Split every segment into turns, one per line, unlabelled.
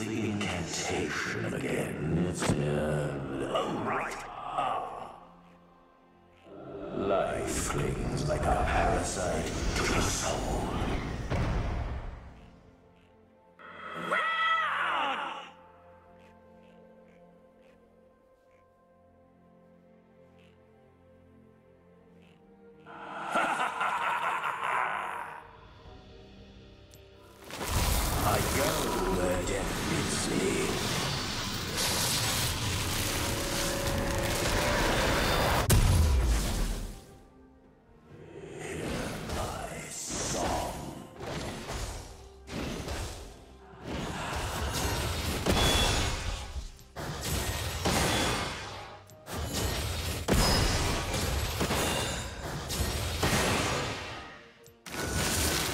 mutation again. It's, oh, right. Life clings like a parasite to the soul. I go death leads me. Hear my song.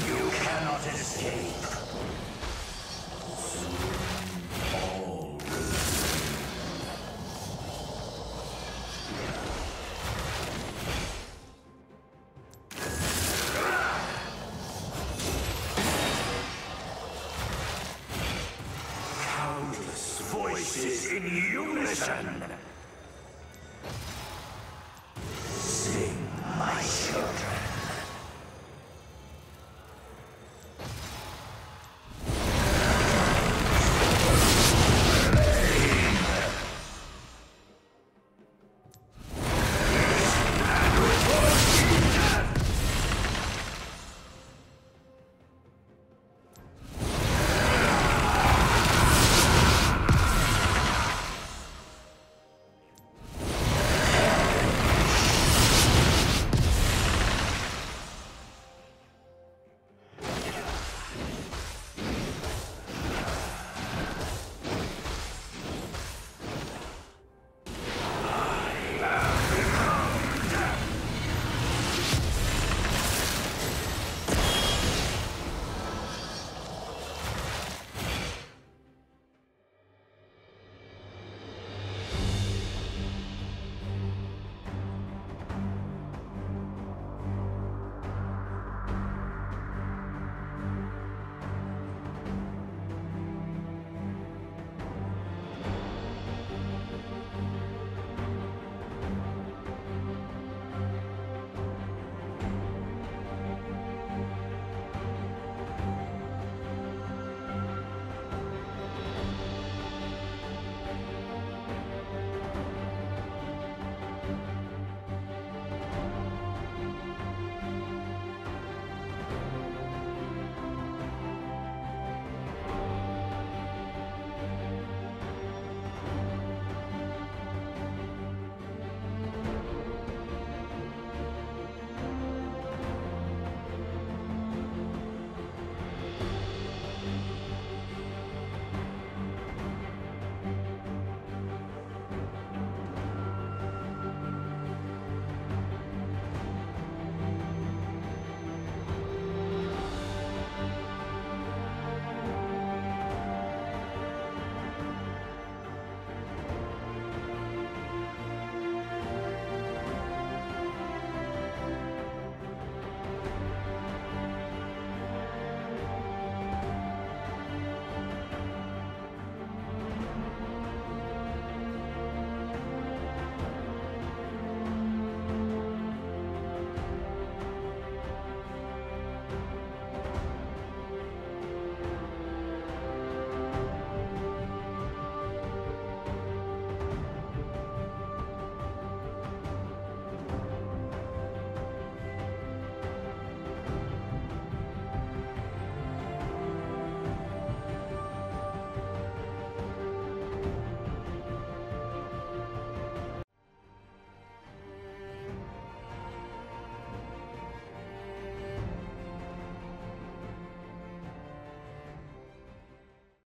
You cannot escape. Voices in unison.